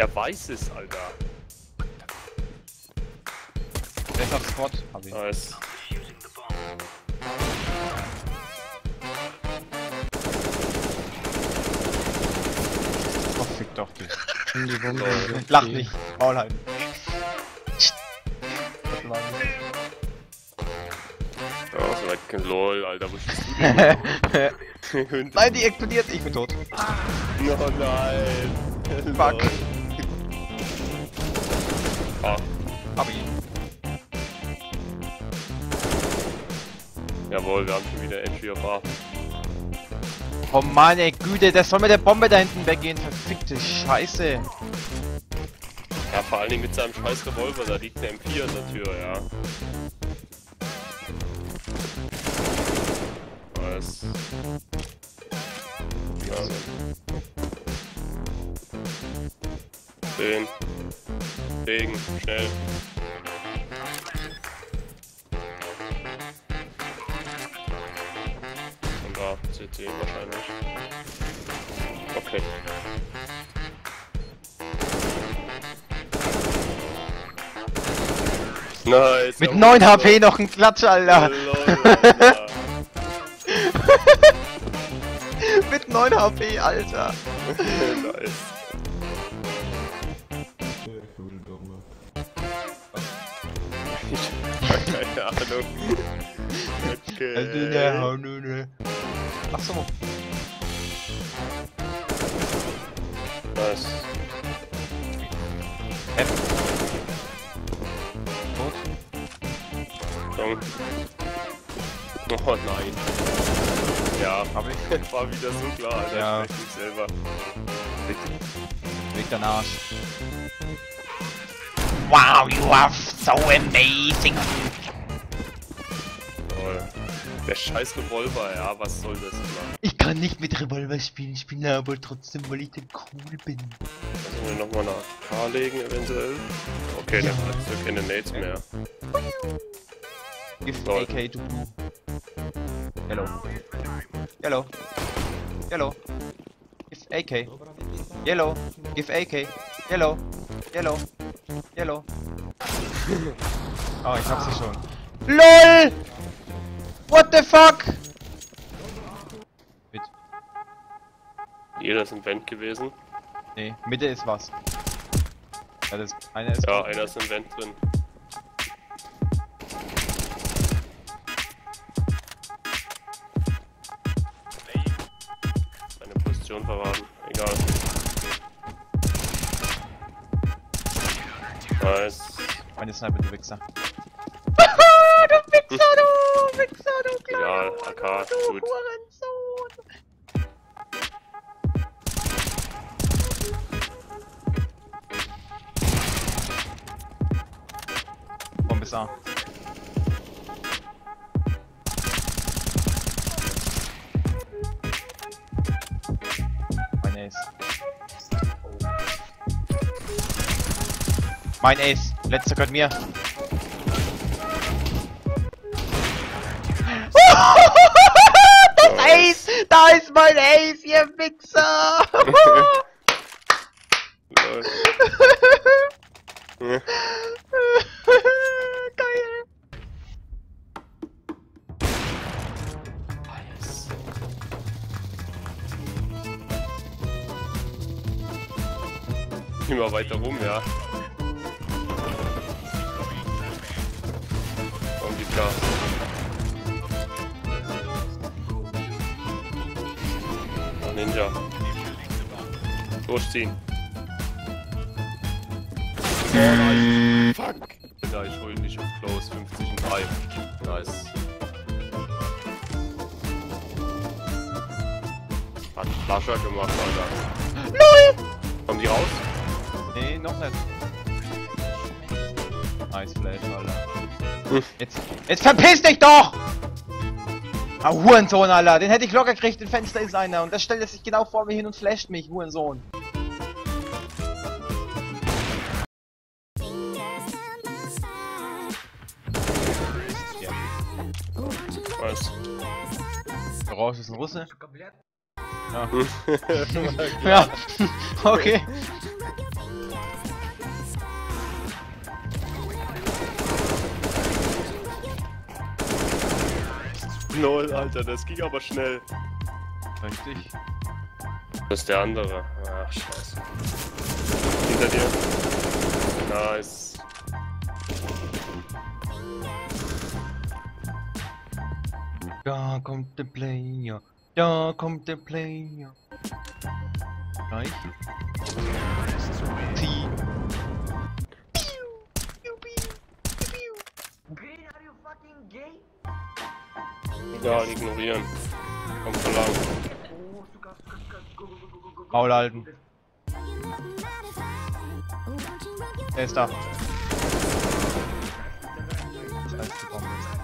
Er weiß es, Alter. Der ist auf Spot. Hab ich. Nice. Oh, fick doch dich. Lach nicht. Maul halten. LOL, Alter, wo schießt du denn? Nein, die explodiert. Ich bin tot. Oh nein. Fuck. Ah, Hab ich. jawohl, wir haben schon wieder Entry of A. Oh meine Güte, der soll mit der Bombe da hinten weggehen. Verfickte Scheiße. Ja, vor allen Dingen mit seinem scheiß Revolver, da liegt eine M4 an der Tür, ja. Was? Ja. Den. Wegen, schnell. Und da, CT wahrscheinlich. Okay. Nice. Mit ja, 9 gut, HP noch ein Klatsch, Alter. Lol, Alter. Mit 9 HP, Alter. nice. Ich hab keine Ahnung. Okay. Achso. Nice. F. Tot. Komm. Oh nein. Ja, Hab ich. war wieder so klar, Alter. Ja. Ich mich selber. Weg dein Arsch. Wow, you are so amazing. Toll. Der scheiß Revolver, ja, was soll das immer? Ich kann nicht mit Revolver spielen, ich bin aber trotzdem, weil ich denn cool bin. Sollen wir nochmal nach K legen eventuell? Okay, dann hat er keine Nades mehr. Give Lol. AK to blue. Yellow. Yellow. Yellow. Give AK. Yellow. Give AK. Yellow. Yellow. Yellow. oh, ich hab sie schon. LOL! What the fuck? Mit. Jeder ist im Vent gewesen. Nee, Mitte ist was. Ja, das eine ist. Ja, einer ist im Vent drin. Position verraten. Egal. Nice. Meine Sniper, du Wichser. du Wichser, du Wichser, du kleiner Egal, AK, gut. Hurensohn. Bombe ist Mein Ace. Letzter gehört mir. Das Ace! Da ist mein Ace, ihr Wichser! Immer weiter rum, ja. Oh, Ninja. Durchziehen. Oh nein. Fuck. Ja, ich hol dich auf Close 50 und 3. Nice. Hat Flascher gemacht, Alter. LOL! Kommen die raus? Nee, noch nicht. Nice Flash, Alter. Jetzt, jetzt verpiss dich doch! Ah, Hurensohn, Alter. Den hätte ich locker gekriegt. Im Fenster ist einer. Und das stellt er sich genau vor mir hin und flasht mich, Hurensohn. Was? Raus ist ein Russe. Ja. ja. okay. Lol, Alter, das ging aber schnell. Richtig. Das ist der andere. Ach, scheiße. Hinter dir. Nice. Da kommt der Player. Da kommt der Player. Gleich. Ja, ignorieren. Komm so lang. Maul halten. Er ist da. Das die Bombe ist